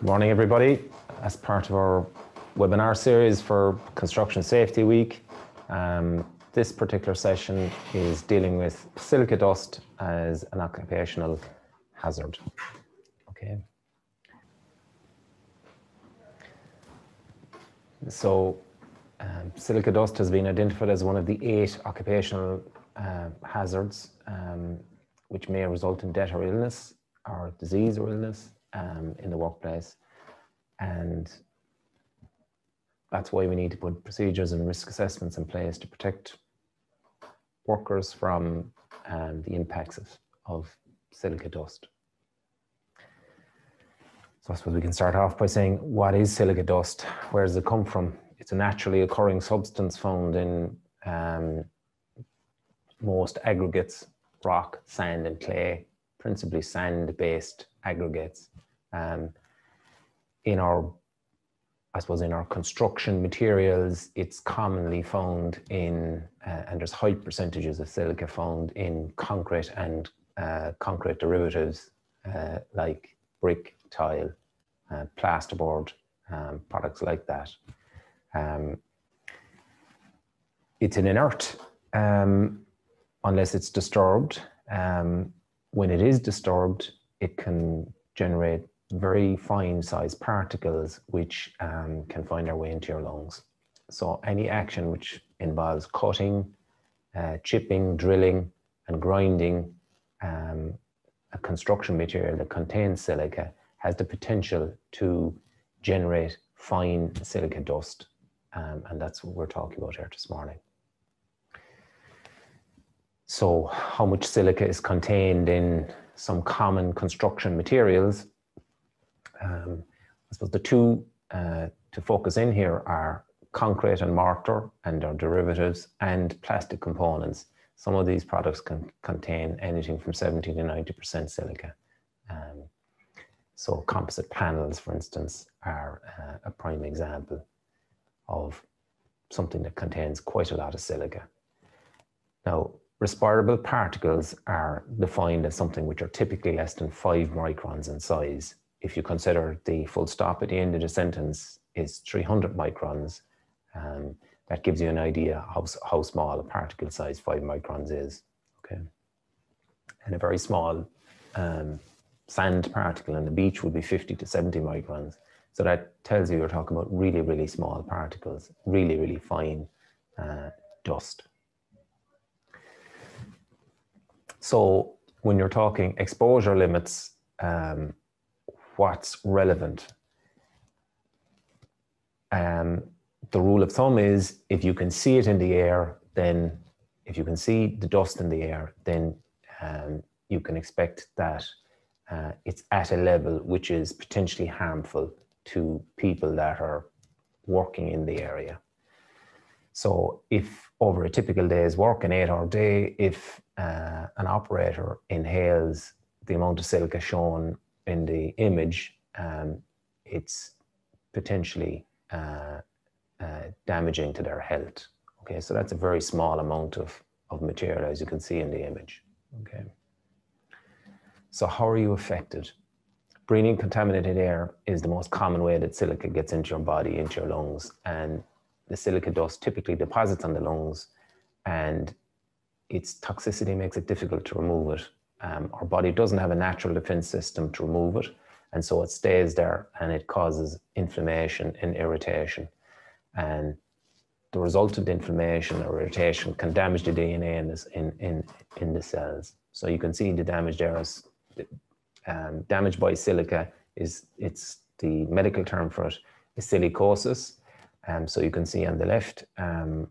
Good morning, everybody. As part of our webinar series for Construction Safety Week, um, this particular session is dealing with silica dust as an occupational hazard. Okay. So, um, silica dust has been identified as one of the eight occupational uh, hazards um, which may result in death or illness or disease or illness um, in the workplace. And that's why we need to put procedures and risk assessments in place to protect workers from um, the impacts of, of silica dust. So I suppose we can start off by saying, what is silica dust? Where does it come from? It's a naturally occurring substance found in um, most aggregates, rock, sand and clay, principally sand-based aggregates. Um, in our, I suppose, in our construction materials, it's commonly found in, uh, and there's high percentages of silica found in concrete and uh, concrete derivatives uh, like brick, tile, uh, plasterboard, um, products like that. Um, it's an inert um, unless it's disturbed. Um, when it is disturbed, it can generate very fine sized particles which um, can find their way into your lungs. So any action which involves cutting, uh, chipping, drilling and grinding um, a construction material that contains silica has the potential to generate fine silica dust. Um, and that's what we're talking about here this morning. So how much silica is contained in some common construction materials. Um, I suppose the two uh, to focus in here are concrete and mortar and their derivatives and plastic components. Some of these products can contain anything from 70 to 90% silica. Um, so composite panels, for instance, are uh, a prime example of something that contains quite a lot of silica. Now, Respirable particles are defined as something which are typically less than five microns in size. If you consider the full stop at the end of the sentence is 300 microns, um, that gives you an idea how, how small a particle size five microns is. Okay, and a very small um, sand particle on the beach would be 50 to 70 microns. So that tells you you're talking about really, really small particles, really, really fine uh, dust. So when you're talking exposure limits, um, what's relevant? Um, the rule of thumb is if you can see it in the air, then if you can see the dust in the air, then um, you can expect that uh, it's at a level which is potentially harmful to people that are working in the area. So if over a typical day's work, an eight hour day, if uh, an operator inhales the amount of silica shown in the image, um, it's potentially uh, uh, damaging to their health. Okay, so that's a very small amount of, of material as you can see in the image. Okay. So how are you affected? Breathing contaminated air is the most common way that silica gets into your body, into your lungs, and the silica dust typically deposits on the lungs and its toxicity makes it difficult to remove it. Um, our body doesn't have a natural defense system to remove it, and so it stays there and it causes inflammation and irritation. And the resultant inflammation or irritation can damage the DNA in, this, in, in, in the cells. So you can see the damage there is um, damage by silica is it's the medical term for it is silicosis. Um, so you can see on the left um,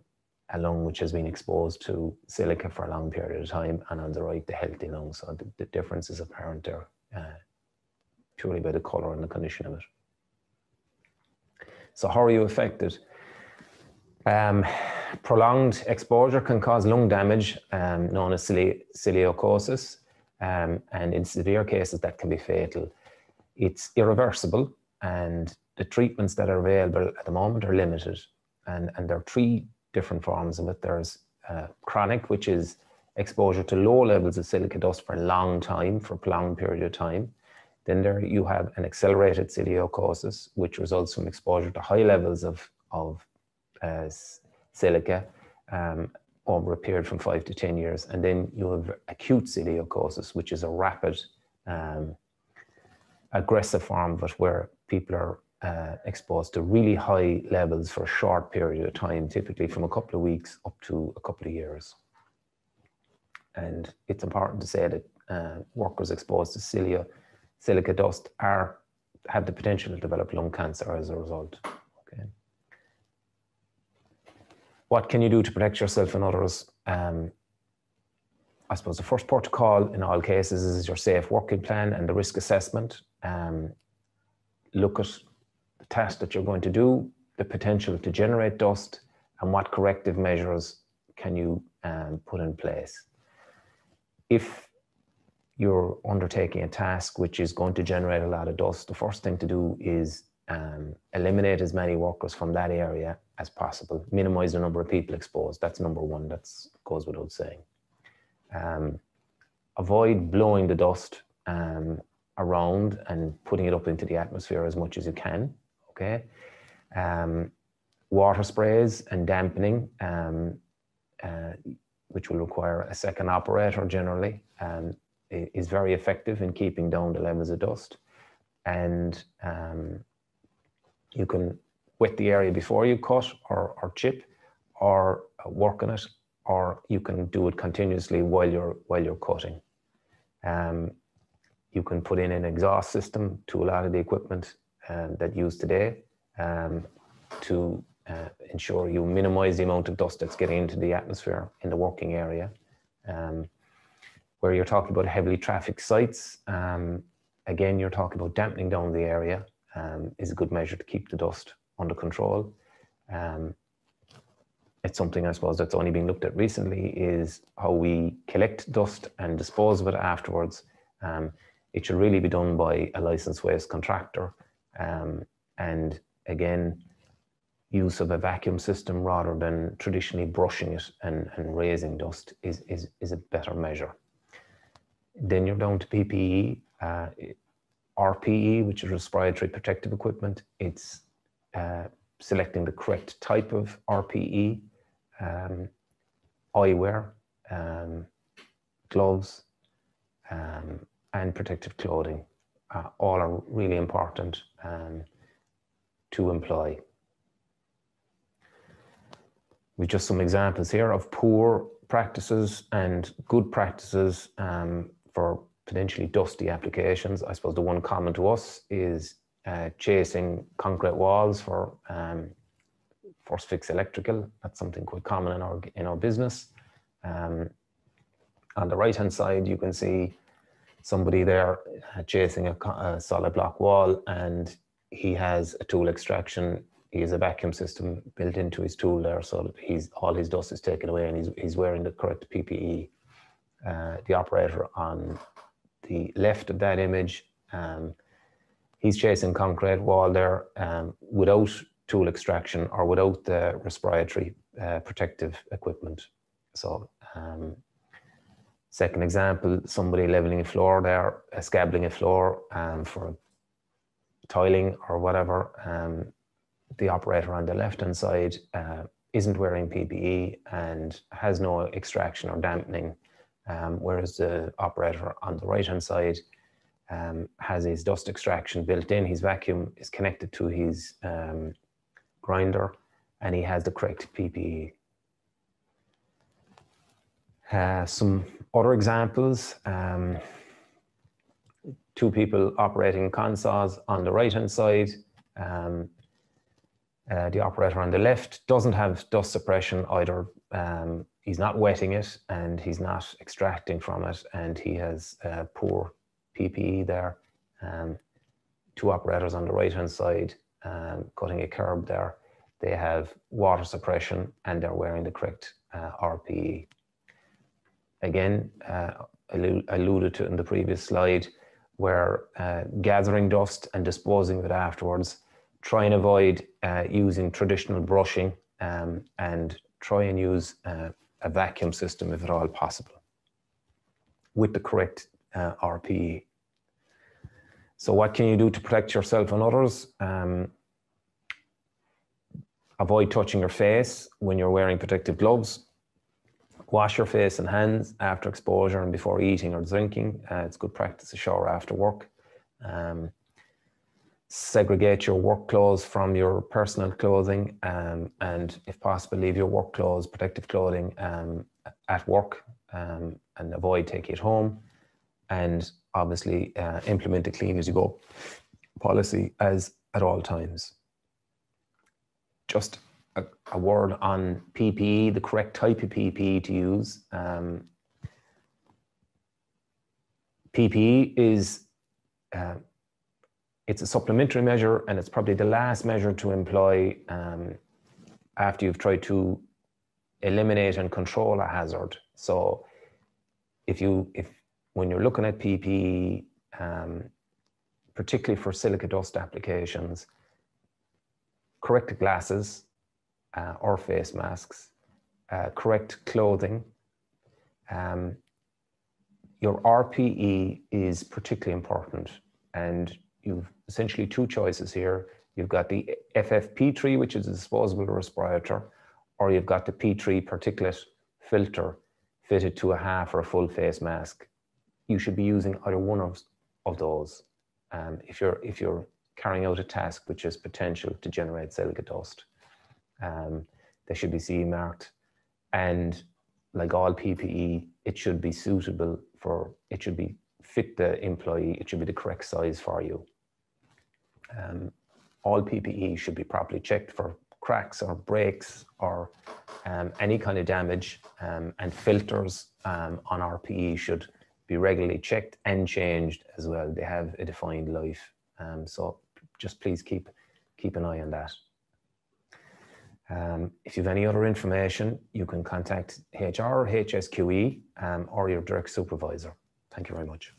a lung which has been exposed to silica for a long period of time, and on the right, the healthy lung. So the, the difference is apparent there uh, purely by the color and the condition of it. So how are you affected? Um, prolonged exposure can cause lung damage um, known as cili silicosis, um, and in severe cases that can be fatal. It's irreversible, and the treatments that are available at the moment are limited, and, and there are three different forms of it. There's uh, chronic, which is exposure to low levels of silica dust for a long time, for a prolonged period of time. Then there you have an accelerated silicosis, which results from exposure to high levels of, of uh, silica um, over a period from five to 10 years. And then you have acute silicosis, which is a rapid, um, aggressive form of it where people are uh, exposed to really high levels for a short period of time, typically from a couple of weeks up to a couple of years. And it's important to say that uh, workers exposed to cilia, silica dust are have the potential to develop lung cancer as a result. Okay. What can you do to protect yourself and others? Um, I suppose the first protocol in all cases is your safe working plan and the risk assessment. Um, look at task that you're going to do, the potential to generate dust, and what corrective measures can you um, put in place. If you're undertaking a task which is going to generate a lot of dust, the first thing to do is um, eliminate as many workers from that area as possible, minimize the number of people exposed. That's number one, that goes without saying. Um, avoid blowing the dust um, around and putting it up into the atmosphere as much as you can okay? Um, water sprays and dampening, um, uh, which will require a second operator generally, um, is very effective in keeping down the levels of dust. And um, you can wet the area before you cut or, or chip or work on it, or you can do it continuously while you're, while you're cutting. Um, you can put in an exhaust system to a lot of the equipment um, that used today um, to uh, ensure you minimize the amount of dust that's getting into the atmosphere in the working area. Um, where you're talking about heavily trafficked sites, um, again, you're talking about dampening down the area um, is a good measure to keep the dust under control. Um, it's something I suppose that's only been looked at recently is how we collect dust and dispose of it afterwards. It should really be done by a licensed waste contractor um, and again, use of a vacuum system rather than traditionally brushing it and, and raising dust is, is, is a better measure. Then you're down to PPE, uh, RPE, which is respiratory protective equipment. It's uh, selecting the correct type of RPE, um, eyewear, um, gloves, um, and protective clothing uh, all are really important um, to employ. With just some examples here of poor practices and good practices um, for potentially dusty applications. I suppose the one common to us is uh, chasing concrete walls for um, first fix electrical. That's something quite common in our in our business. Um, on the right hand side, you can see somebody there chasing a, a, solid block wall and he has a tool extraction. He has a vacuum system built into his tool there so he's all his dust is taken away and he's, he's wearing the correct ppe uh, the operator on the left of that image. Um, he's chasing concrete wall there um, without tool extraction or without the respiratory uh, protective equipment. So um, Second example, somebody leveling a floor there, uh, scabbling a floor um, for tiling or whatever. Um, the operator on the left hand side uh, isn't wearing PPE and has no extraction or dampening, um, whereas the operator on the right hand side um, has his dust extraction built in. His vacuum is connected to his um, grinder and he has the correct PPE. Uh, some other examples, um, two people operating consaws on the right hand side. Um, uh, the operator on the left doesn't have dust suppression either. Um, he's not wetting it and he's not extracting from it and he has uh, poor PPE there. Um, two operators on the right hand side um, cutting a curb there. They have water suppression and they're wearing the correct uh, RPE again, uh, alluded to in the previous slide, where uh, gathering dust and disposing of it afterwards, try and avoid uh, using traditional brushing um, and try and use uh, a vacuum system if at all possible with the correct uh, RPE. So what can you do to protect yourself and others? Um, avoid touching your face when you're wearing protective gloves. Wash your face and hands after exposure and before eating or drinking. Uh, it's good practice to shower after work. Um, segregate your work clothes from your personal clothing um, and if possible leave your work clothes protective clothing um, at work um, and avoid taking it home and obviously uh, implement a clean as you go policy as at all times just a, a, word on PPE, the correct type of PPE to use. Um, PPE is uh, it's a supplementary measure and it's probably the last measure to employ um, after you've tried to eliminate and control a hazard. So if you, if when you're looking at PPE, um, particularly for silica dust applications, correct glasses uh, or face masks, uh, correct clothing, um, your RPE is particularly important and you've essentially two choices here. You've got the FFP3, which is a disposable respirator, or you've got the P3 particulate filter fitted to a half or a full face mask. You should be using either one of, of those um, if, you're, if you're carrying out a task which has potential to generate silica dust. Um, they should be CE marked. And like all PPE, it should be suitable for, it should be fit the employee, it should be the correct size for you. Um, all PPE should be properly checked for cracks or breaks or um, any kind of damage um, and filters um, on RPE should be regularly checked and changed as well. They have a defined life. Um, so just please keep, keep an eye on that. Um, if you have any other information, you can contact HR or HSQE um, or your direct supervisor. Thank you very much.